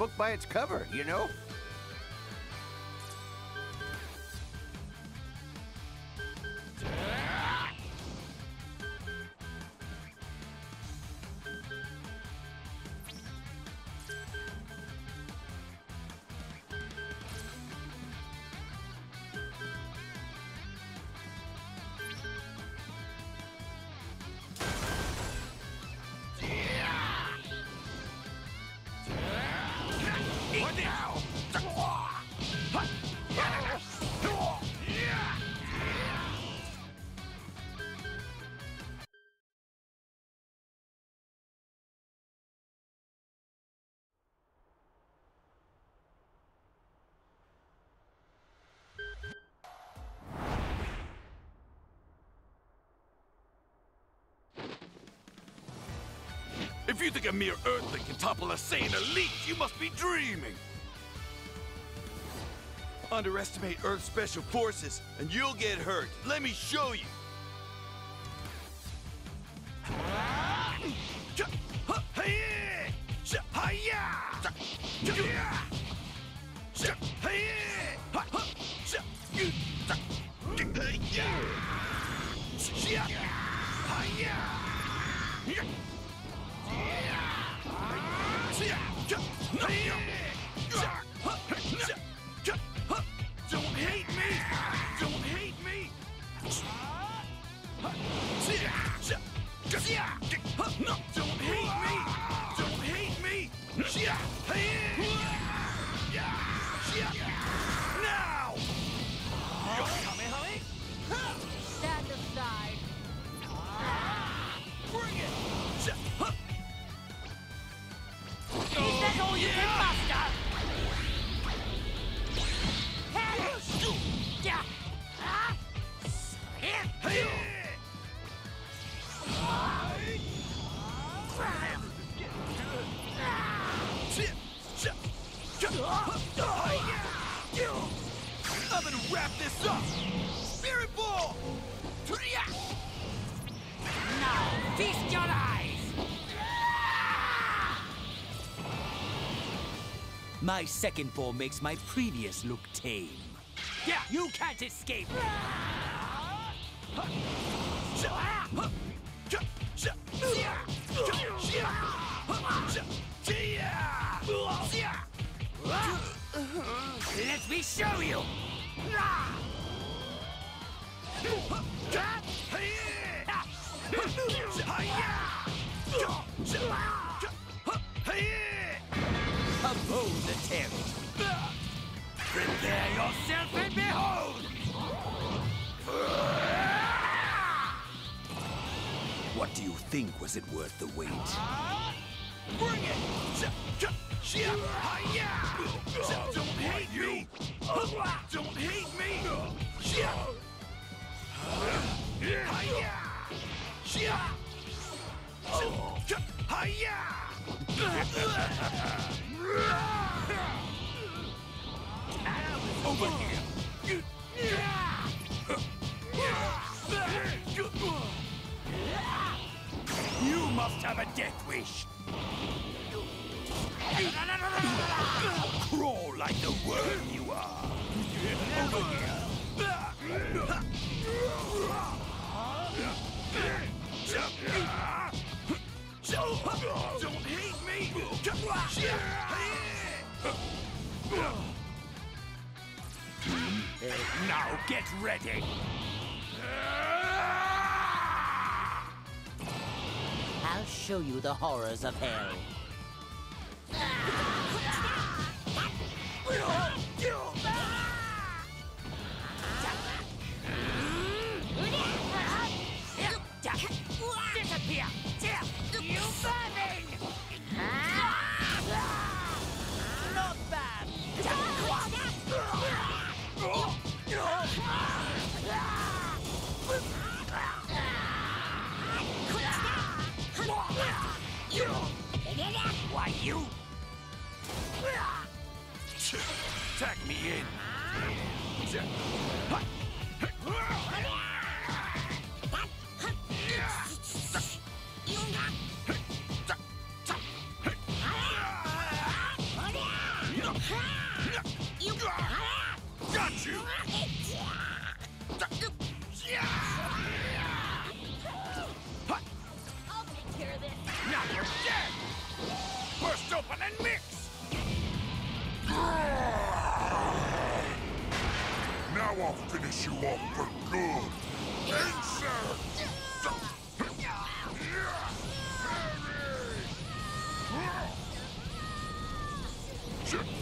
book by its cover, you know? If you think a mere Earthling can topple a Saiyan elite, you must be dreaming! Underestimate Earth's special forces, and you'll get hurt. Let me show you! My second form makes my previous look tame. Yeah, you can't escape! Ah! Must have a death wish! Crawl like the worm you are! Over here! Don't hate me! Now get ready! Show you the horrors of hell. Ah! Me Oh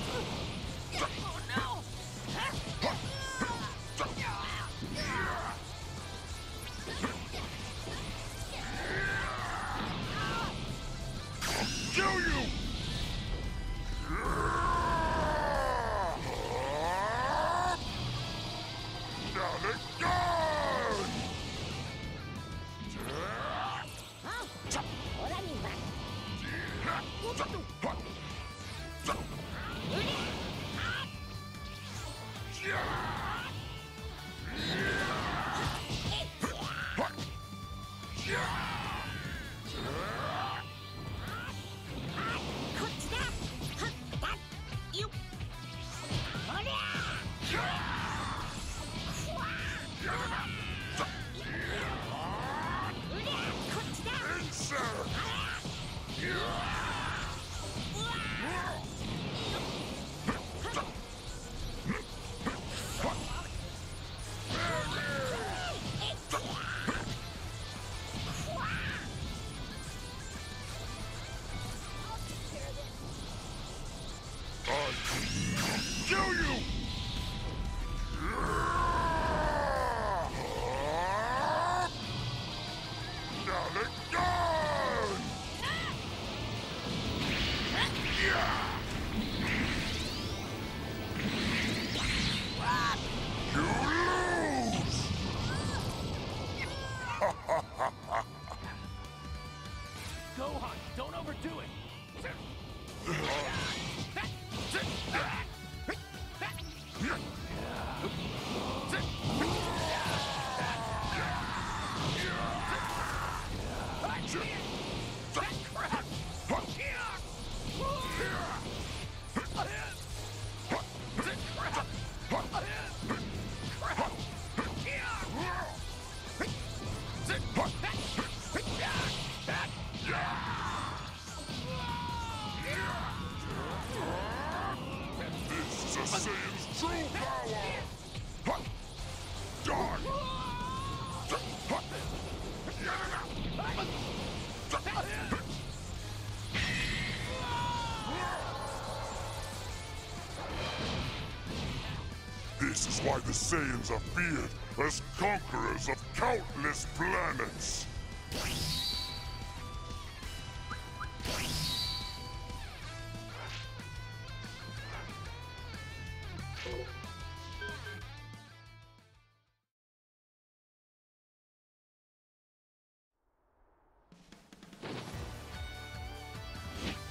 why the Saiyans are feared as conquerors of countless planets!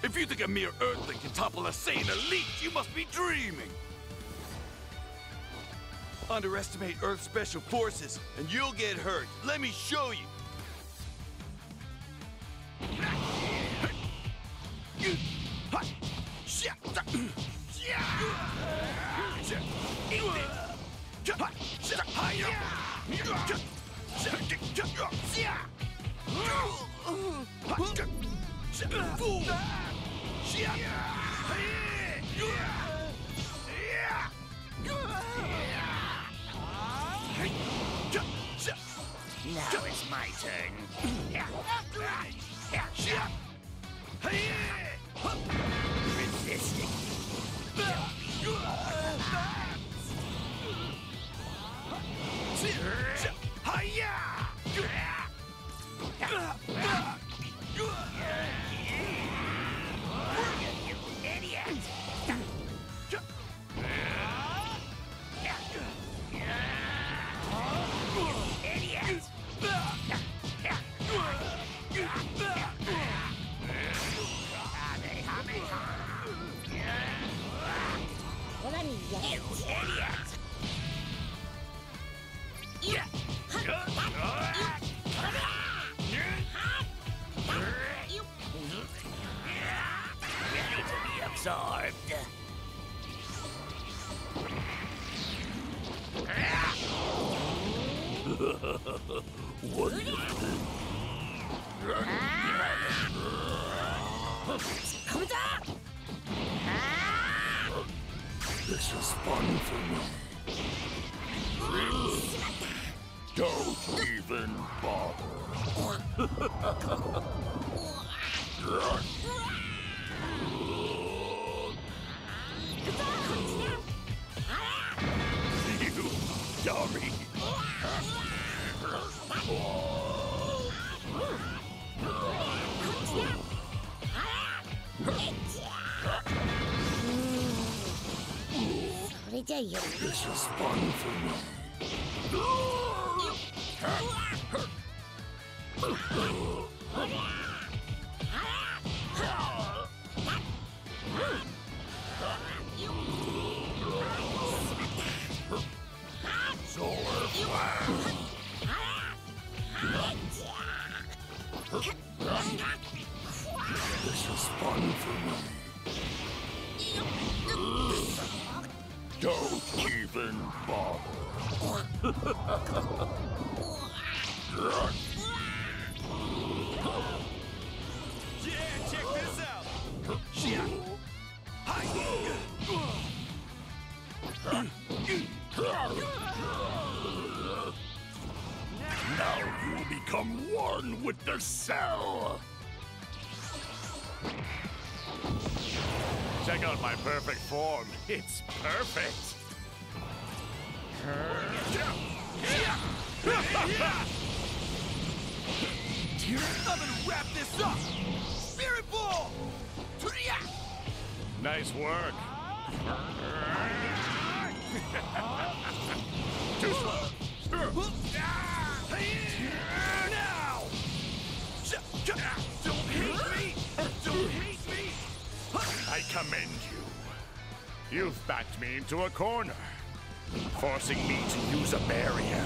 If you think a mere Earthling can topple a Saiyan elite, you must be dreaming! Underestimate Earth's special forces, and you'll get hurt. Let me show you! Now it's my turn. Resisting. You This is fun It's perfect. I'm gonna wrap this up. Spirit ball. Nice work. You've backed me into a corner, forcing me to use a barrier.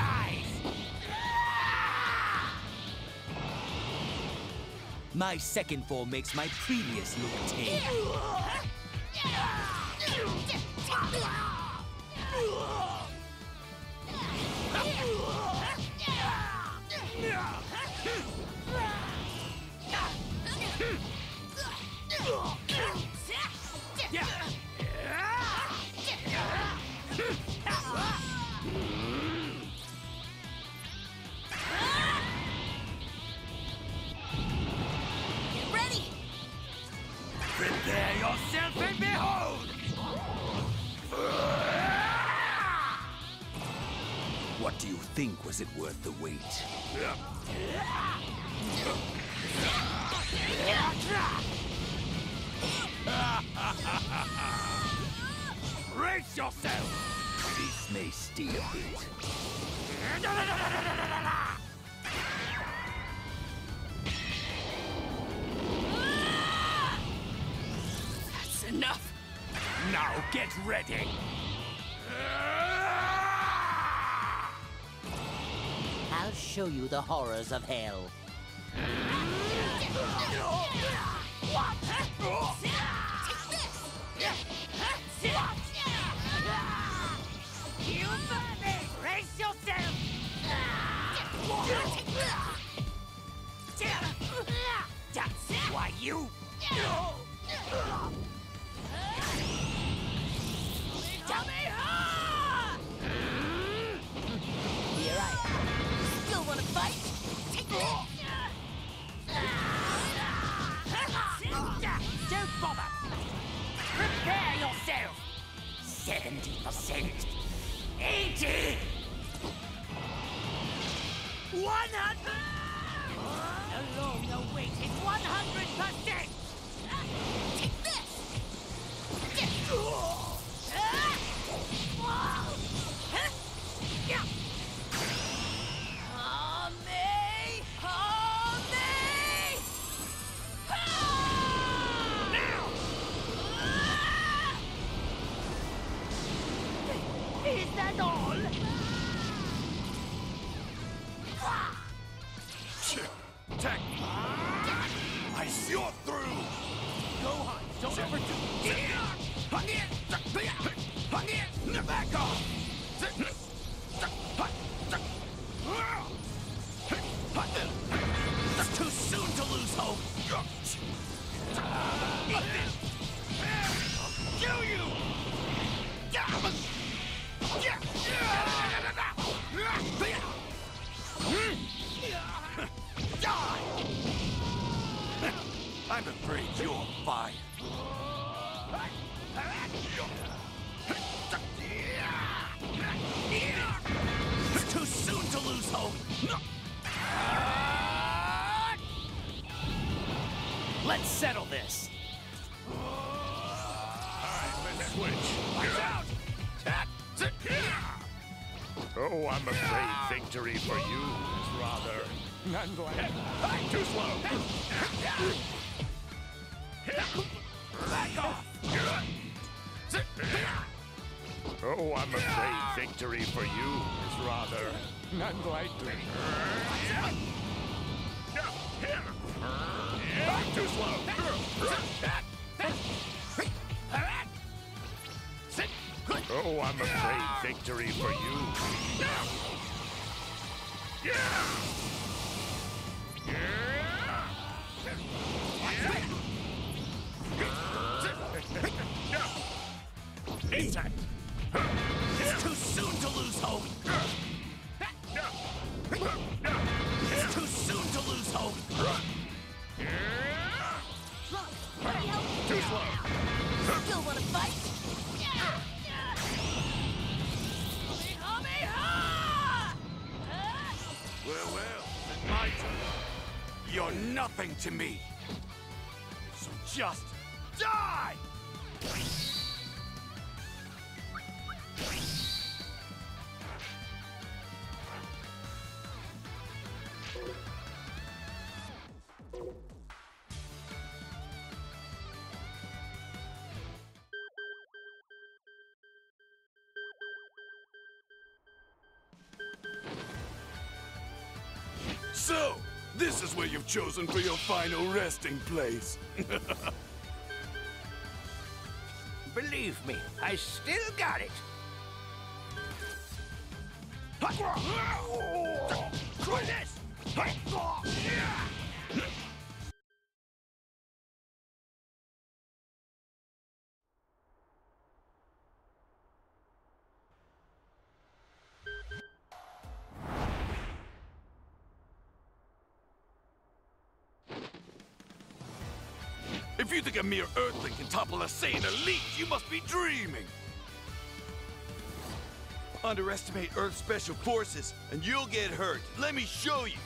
My second form makes my previous look tame. Brace yourself. This may sting a bit. That's enough. Now get ready. Show you the horrors of hell. You me! Brace yourself! Why, you... 70%! 80! 100! Along the is 100%! It's too soon to lose hope. Let's settle this. Let's switch. Watch out! Oh, I'm afraid victory for you is rather unlikely. Too slow. Back off. Oh, I'm afraid victory for you is rather unlikely. Too slow. Oh, I'm afraid victory for you. Intact. It's too soon to lose hope. It's too soon to lose hope. Too slow. Still wanna fight? Well, well, it's my turn. You're nothing to me. So just die! So, this is where you've chosen for your final resting place. Believe me, I still got it. If you think a mere Earthling can topple a Saiyan elite, you must be dreaming! Underestimate Earth's Special Forces, and you'll get hurt. Let me show you!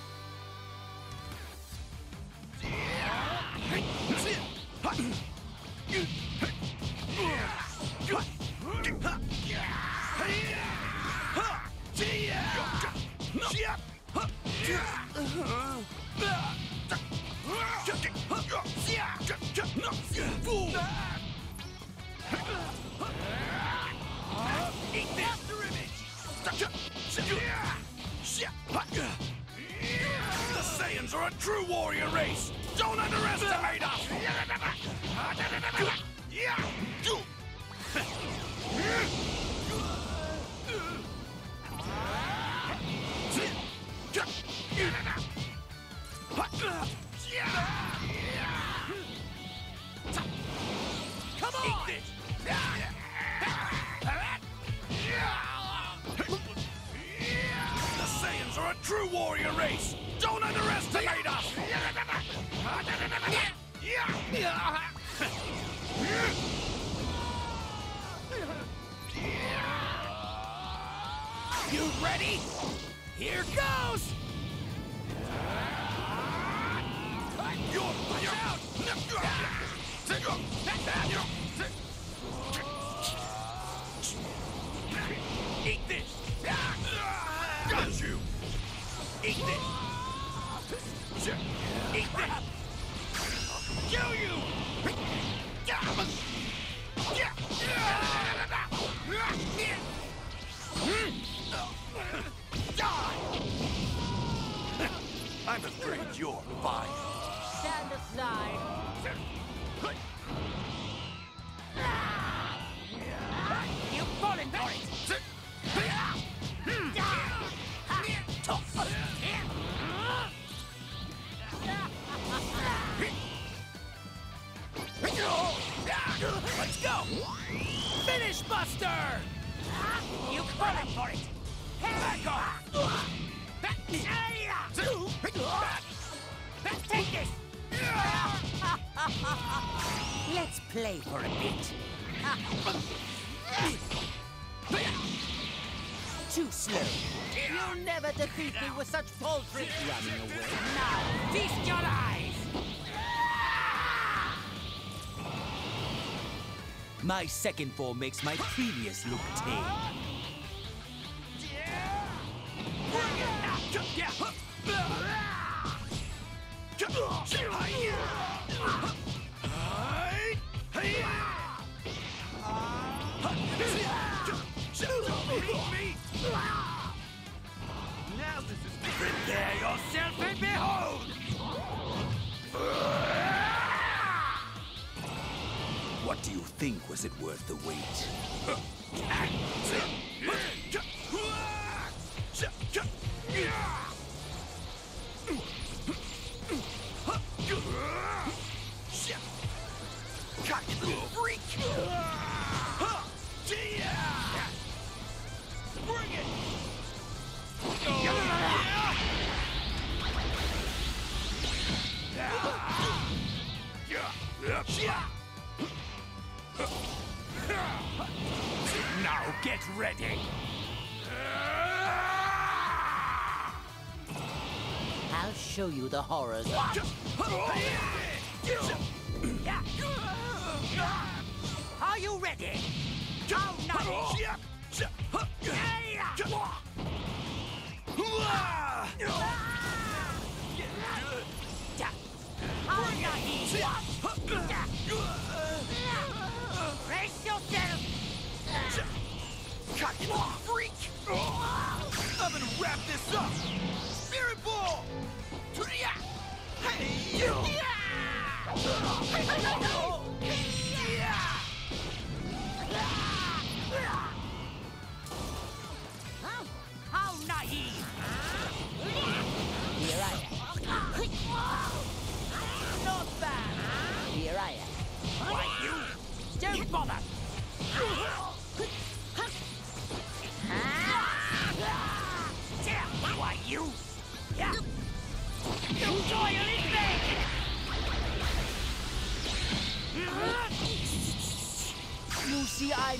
Race! Don't underestimate us! You ready? Here goes! You're, out! I'm afraid. Stand aside. You've fallen for it! Let's go! Finish Buster! You've fallen play for a bit. Too slow. You'll never defeat me with such paltry. Running away. Now, feast your eyes! My second form makes my previous look tame. Prepare Was it worth the wait? Show you the horrors.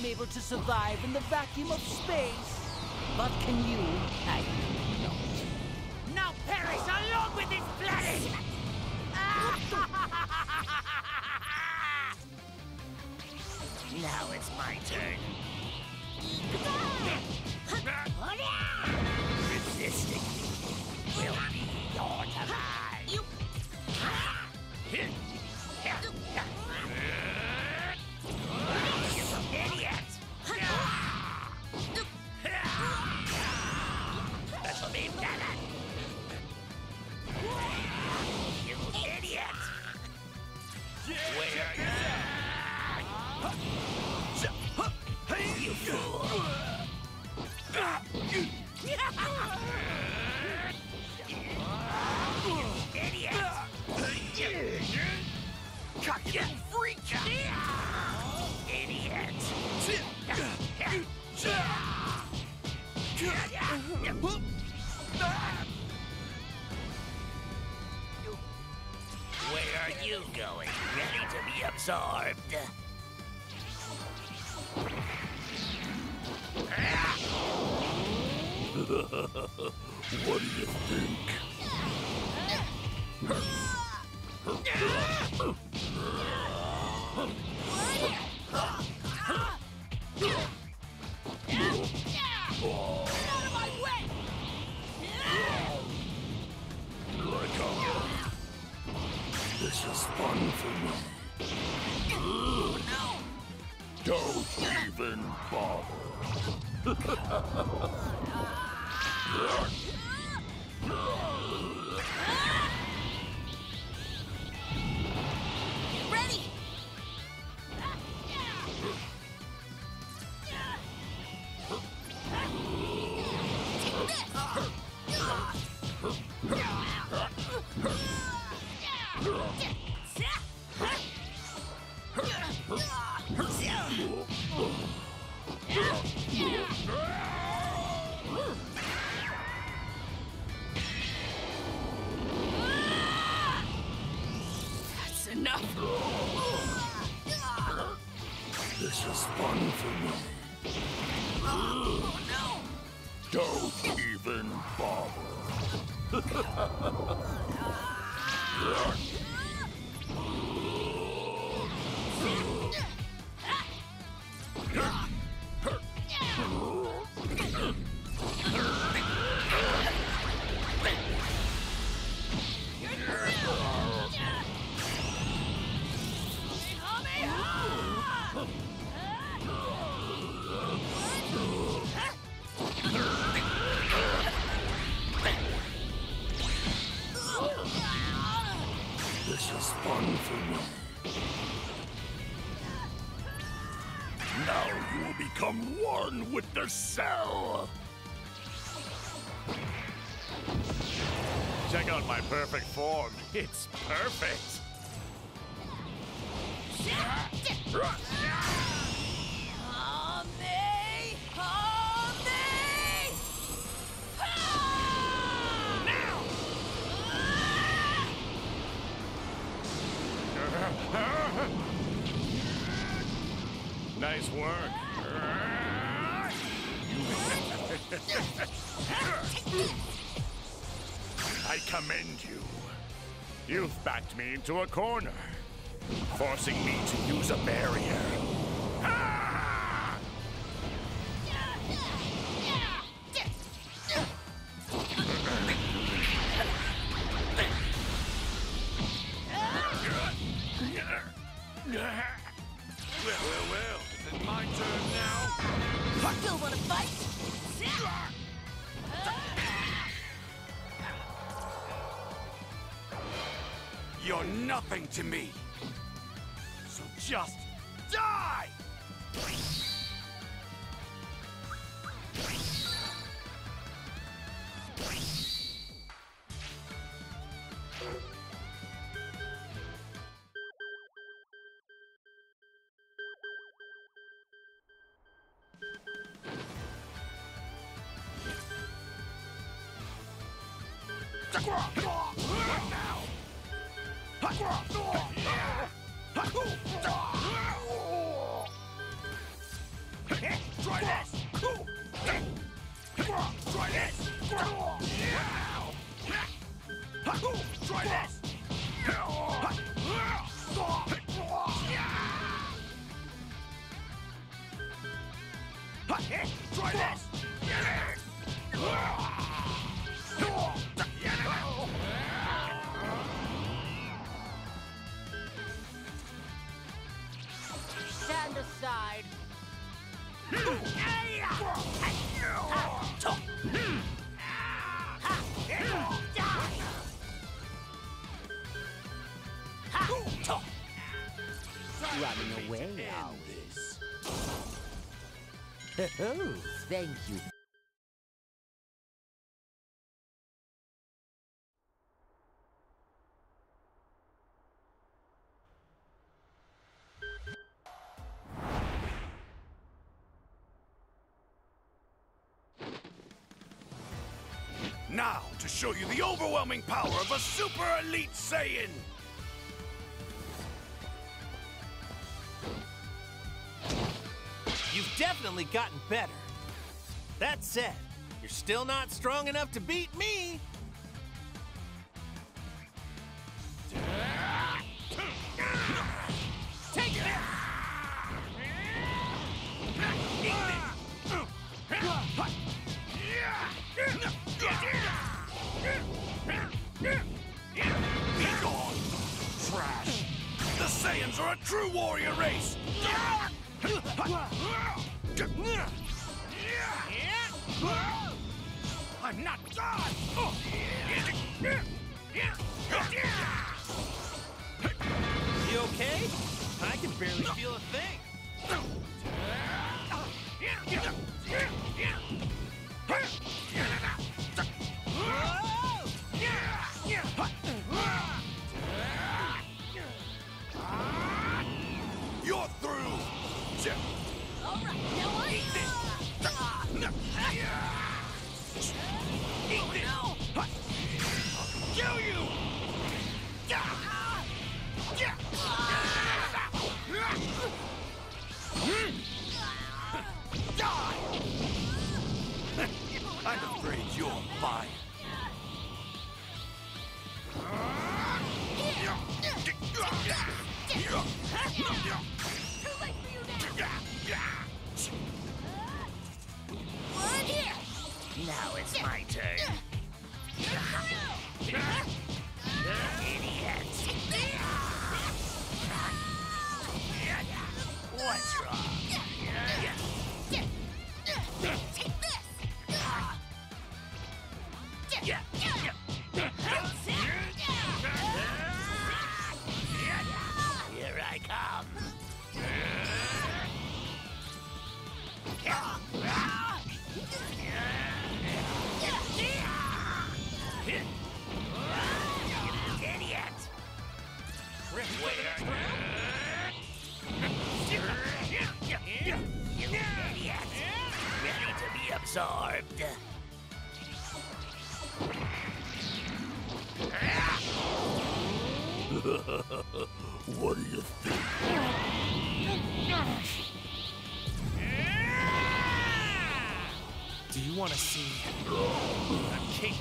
Able to survive in the vacuum of space. But can you? I do not. Now perish along with this planet! Now it's my turn. Is fun for me. Don't even bother. perfect form. It's perfect. Nice work. I commend you. You've backed me into a corner, forcing me to use a barrier. Ah! Stand aside. Running away, we? Oh, thank you. Now, to show you the overwhelming power of a Super Elite Saiyan! definitely gotten better. That said, you're still not strong enough to beat me.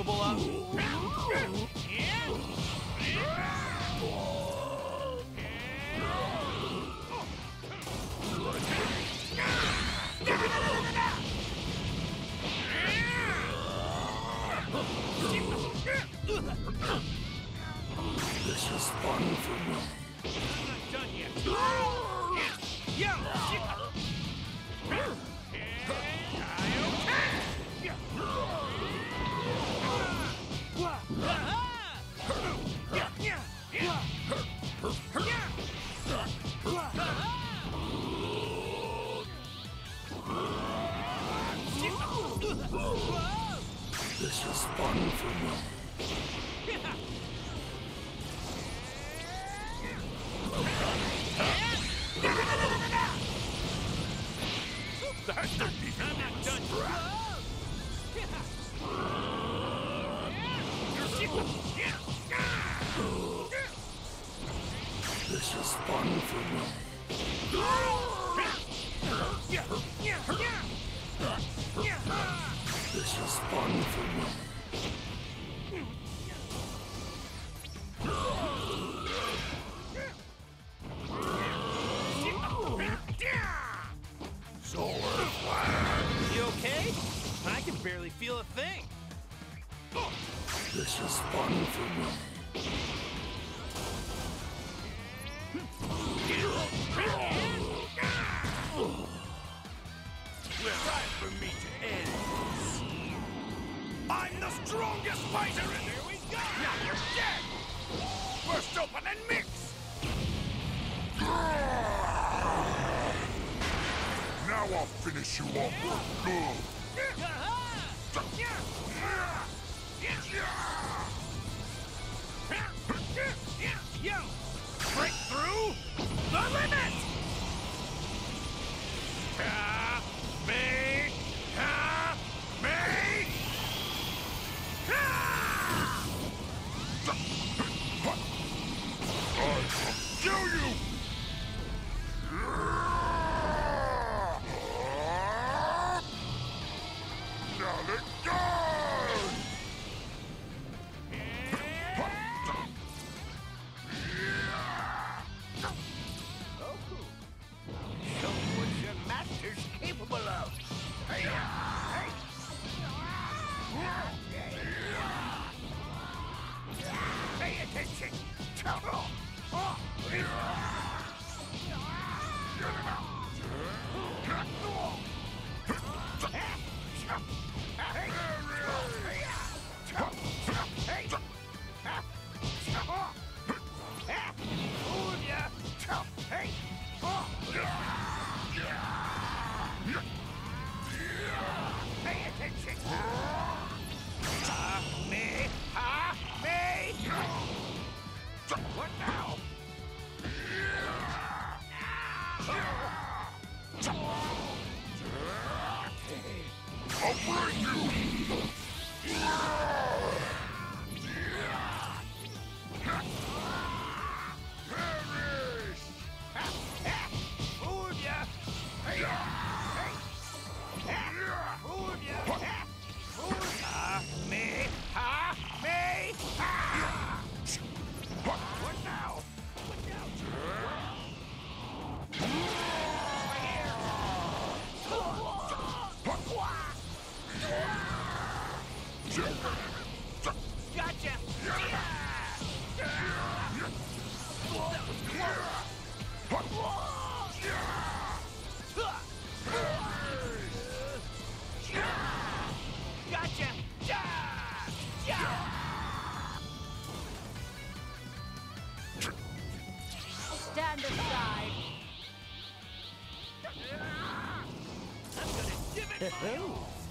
Bola Now I'll finish you off. For good. Uh-huh.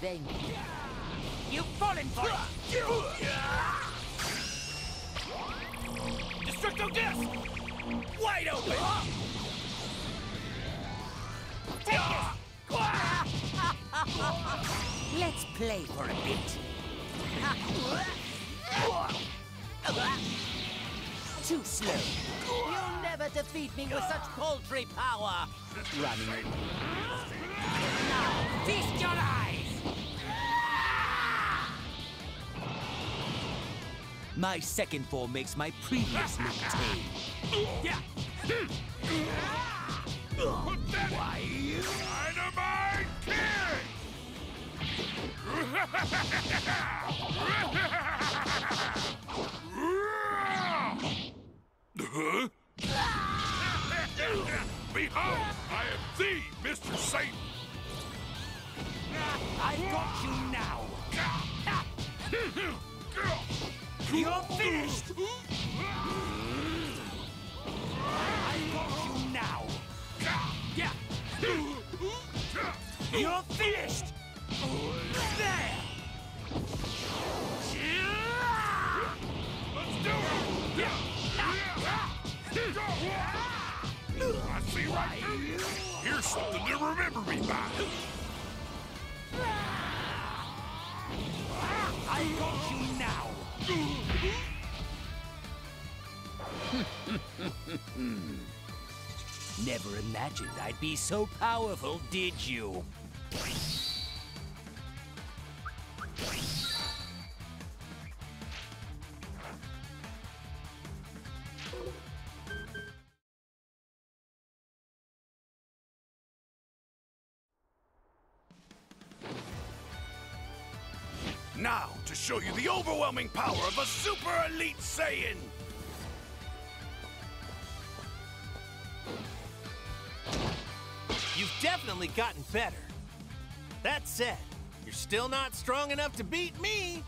You. You've fallen for it! Destructo Disc! Wide open! Take it! Let's play for a bit. Too slow. You'll never defeat me with such paltry power. Running. Now, feast your eyes! My second form makes my previous look tame. Hmm. You're finished! I've got you now! Yeah! You're finished! There! Let's do it! I see right through! Here's something to remember me by! I've got! Never imagined I'd be so powerful, did you? Show you the overwhelming power of a Super Elite Saiyan! You've definitely gotten better. That said, you're still not strong enough to beat me.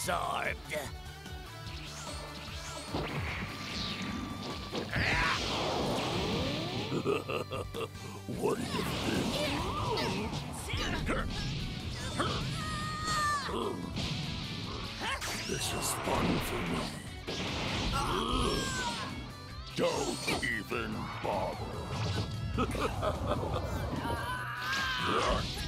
absorbed. what is this? This is fun for me. Don't even bother.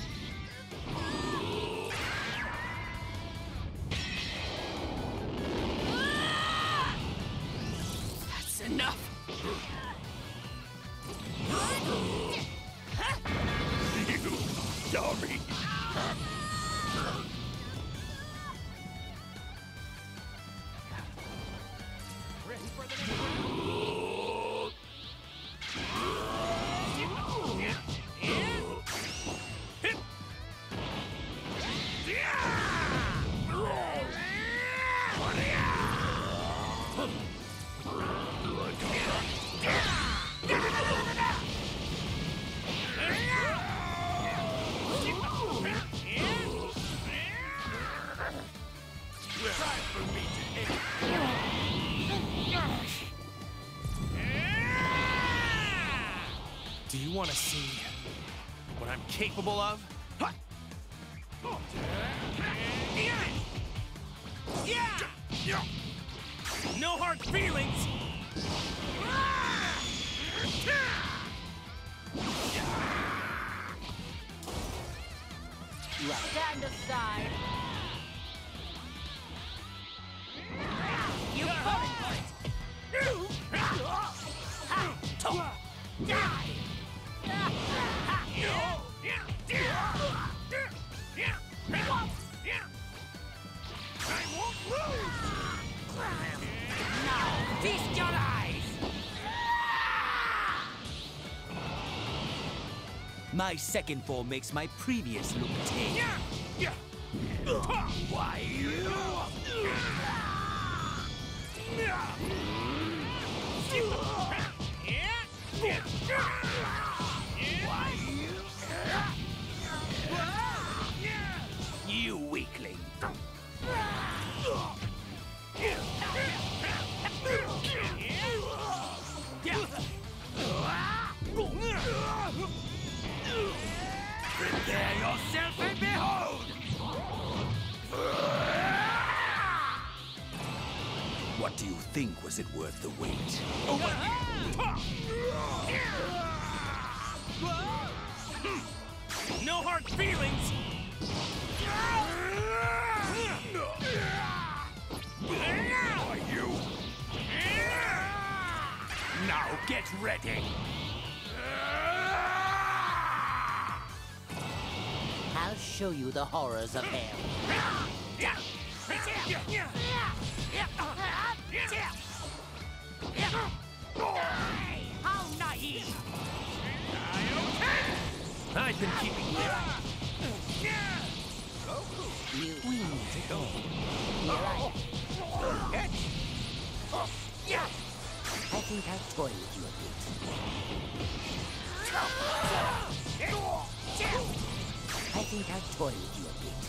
capable of? My second form makes my previous look tame. Why show you the horrors of hell. How naive. I've been keeping you. You win. I am. I think I'll toy with you a bit. I think I'll toy with you a bit.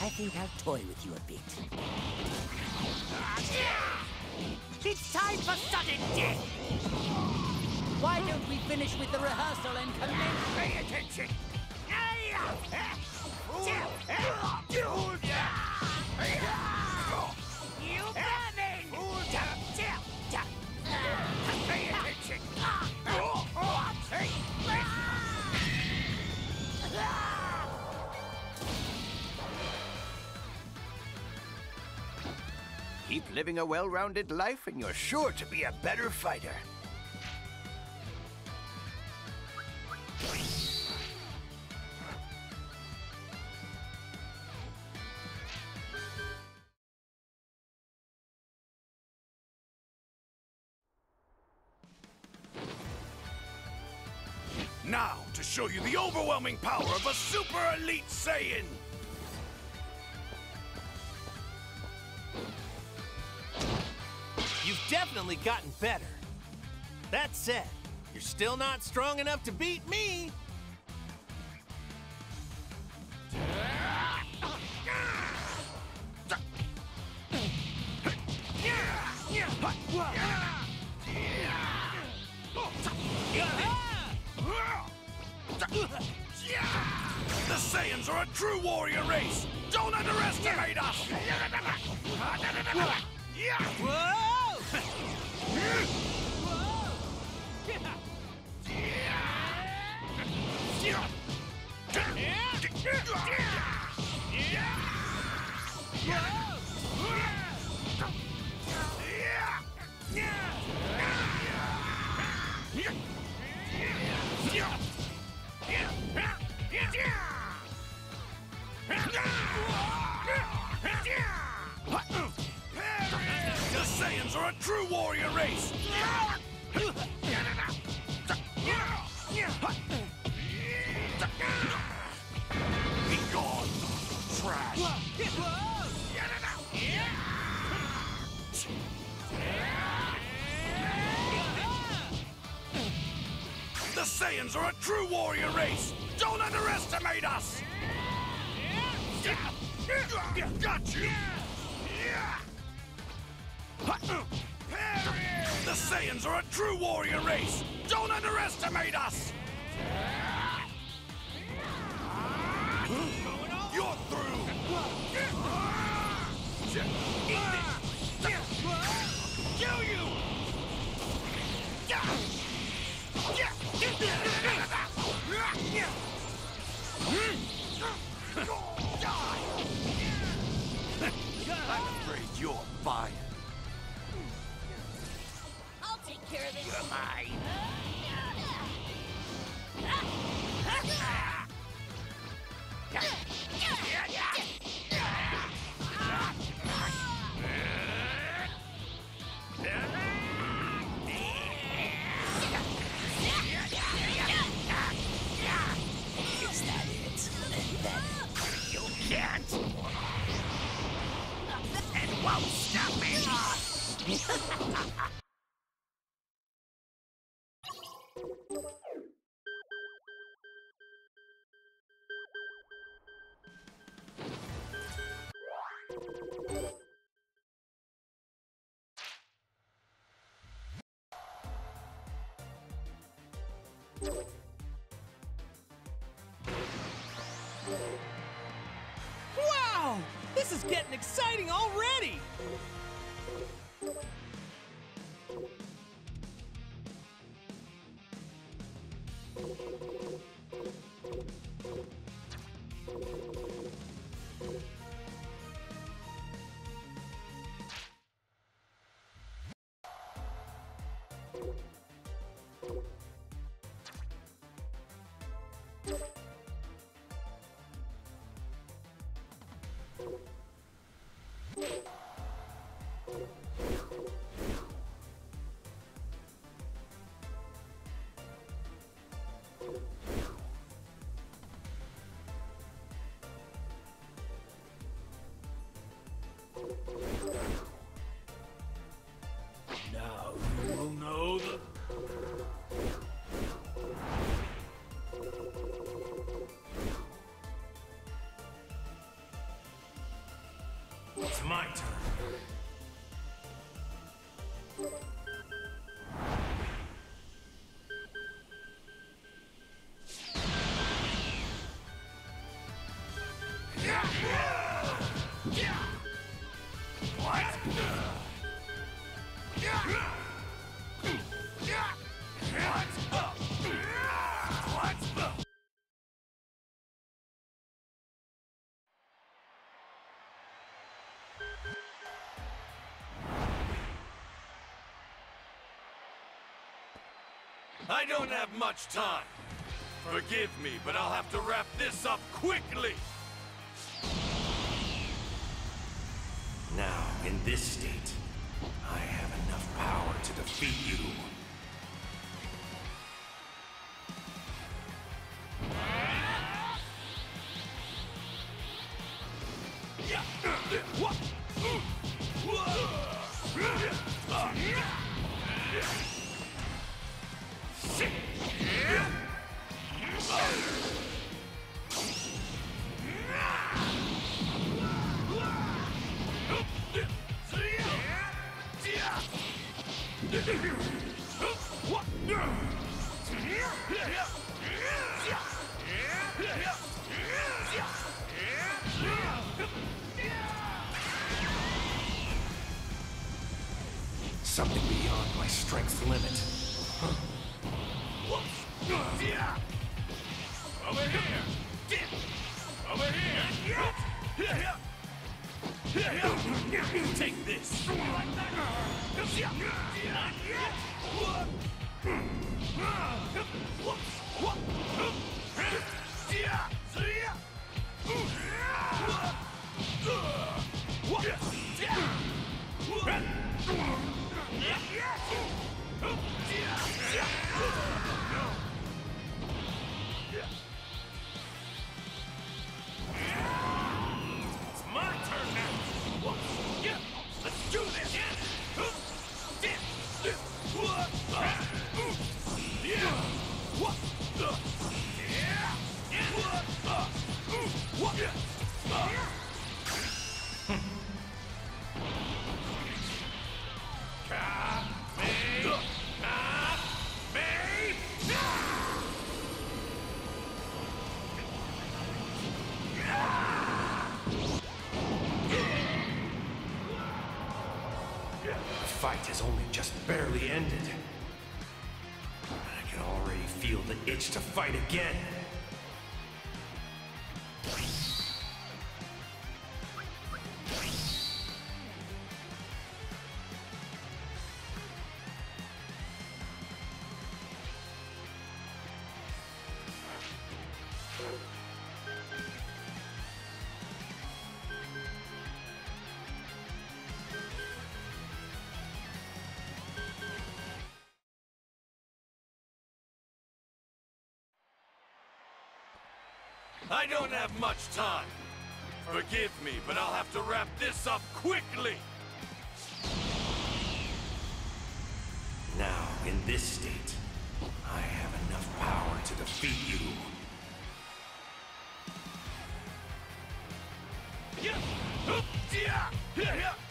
I think I'll toy with you a bit. It's time for sudden death. Why don't we finish with the rehearsal and commence? Pay attention. Keep living a well-rounded life and you're sure to be a better fighter. Show you the overwhelming power of a super elite Saiyan! You've definitely gotten better. That said, You're still not strong enough to beat me! The Saiyans are a true warrior race! Don't underestimate us! The true warrior race! Be gone, trash! The Saiyans are a true warrior race! Don't underestimate us! Got you! Saiyans are a true warrior race! Don't underestimate us! You're through! Kill you! I'm afraid you're fired. Care exciting already! Now you will know the... It's my turn. What? I don't have much time. Forgive me, but I'll have to wrap this up quickly. Now, in this state, I have enough power to defeat you. It's just barely ended. I can already feel the itch to fight again. I don't have much time. Forgive me, but I'll have to wrap this up quickly. Now, in this state, I have enough power to defeat you. Over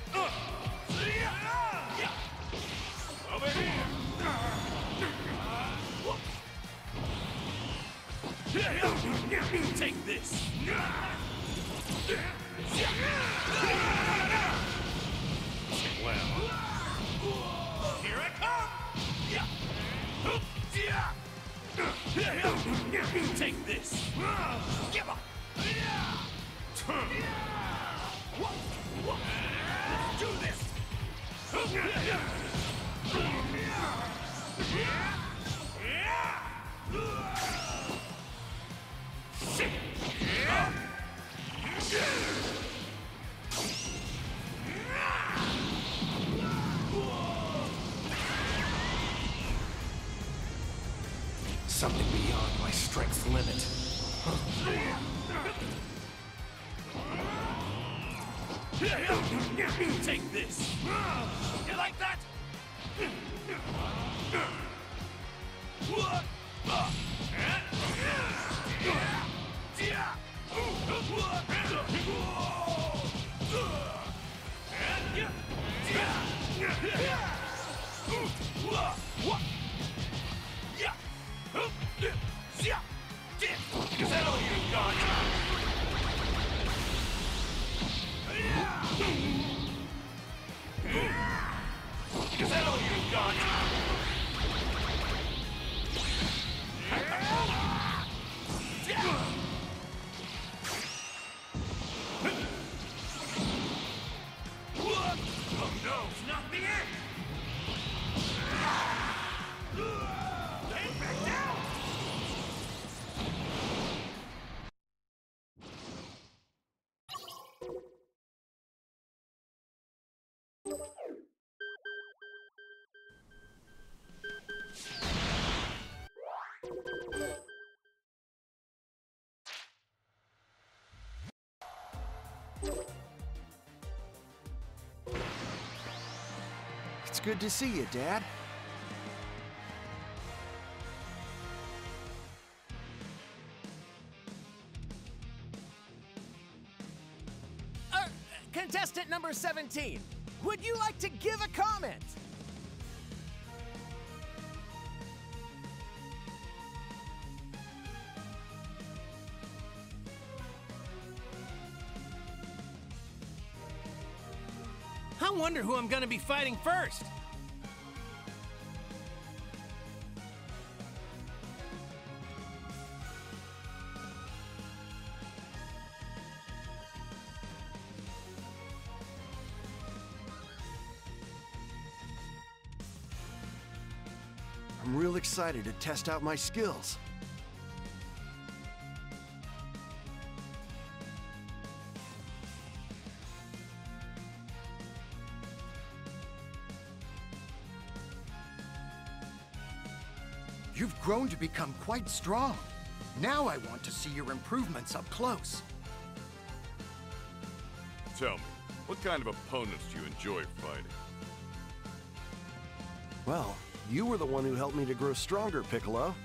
good to see you, Dad. Uh, contestant number 17, would you like to give a comment? Wonder who I'm gonna be fighting first. I'm real excited to test out my skills. Become quite strong. Now I want to see your improvements up close. Tell me, what kind of opponents do you enjoy fighting? Well, you were the one who helped me to grow stronger, Piccolo.